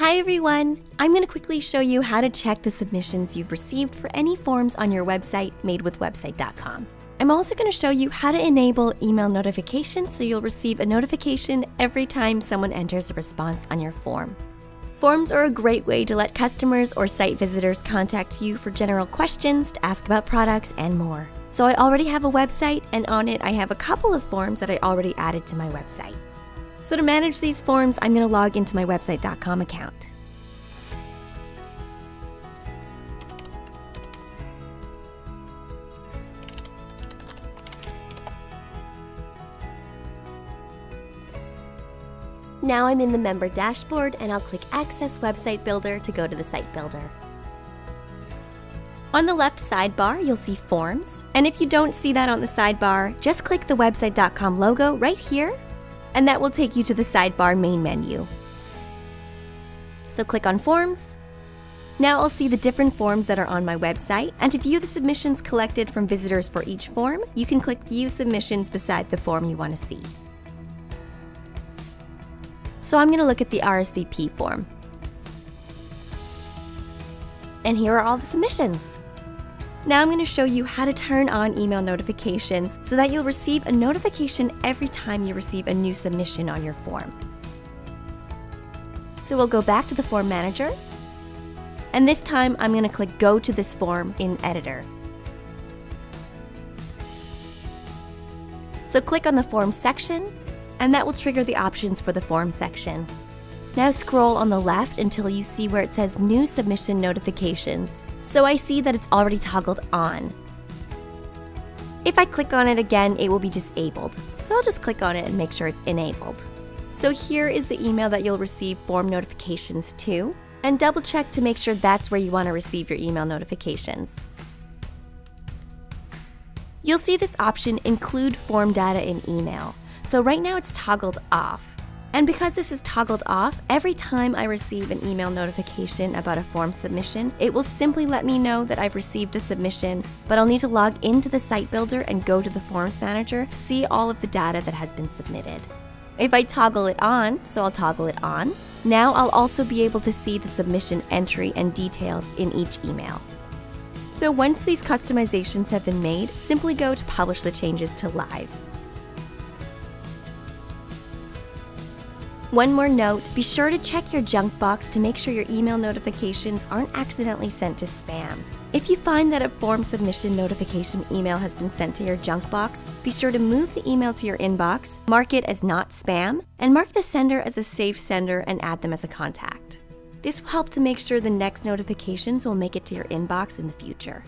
Hi everyone! I'm going to quickly show you how to check the submissions you've received for any forms on your website madewithwebsite.com. I'm also going to show you how to enable email notifications so you'll receive a notification every time someone enters a response on your form. Forms are a great way to let customers or site visitors contact you for general questions, to ask about products, and more. So I already have a website, and on it I have a couple of forms that I already added to my website. So to manage these forms, I'm going to log into my website.com account. Now I'm in the member dashboard and I'll click Access Website Builder to go to the site builder. On the left sidebar, you'll see Forms, and if you don't see that on the sidebar, just click the website.com logo right here and that will take you to the sidebar main menu. So click on Forms. Now I'll see the different forms that are on my website, and to view the submissions collected from visitors for each form, you can click View Submissions beside the form you want to see. So I'm going to look at the RSVP form. And here are all the submissions. Now I'm going to show you how to turn on email notifications so that you'll receive a notification every time you receive a new submission on your form. So we'll go back to the form manager, and this time I'm going to click Go to this form in Editor. So click on the Form section, and that will trigger the options for the Form section. Now scroll on the left until you see where it says New Submission Notifications so I see that it's already toggled on. If I click on it again, it will be disabled, so I'll just click on it and make sure it's enabled. So here is the email that you'll receive form notifications to, and double check to make sure that's where you want to receive your email notifications. You'll see this option include form data in email. So right now it's toggled off. And because this is toggled off, every time I receive an email notification about a form submission, it will simply let me know that I've received a submission, but I'll need to log into the site builder and go to the Forms Manager to see all of the data that has been submitted. If I toggle it on, so I'll toggle it on, now I'll also be able to see the submission entry and details in each email. So once these customizations have been made, simply go to publish the changes to live. One more note be sure to check your junk box to make sure your email notifications aren't accidentally sent to spam. If you find that a form submission notification email has been sent to your junk box, be sure to move the email to your inbox, mark it as not spam, and mark the sender as a safe sender and add them as a contact. This will help to make sure the next notifications will make it to your inbox in the future.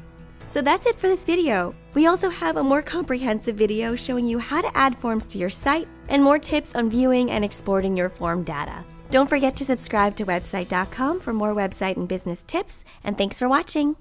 So that's it for this video. We also have a more comprehensive video showing you how to add forms to your site and more tips on viewing and exporting your form data. Don't forget to subscribe to website.com for more website and business tips, and thanks for watching.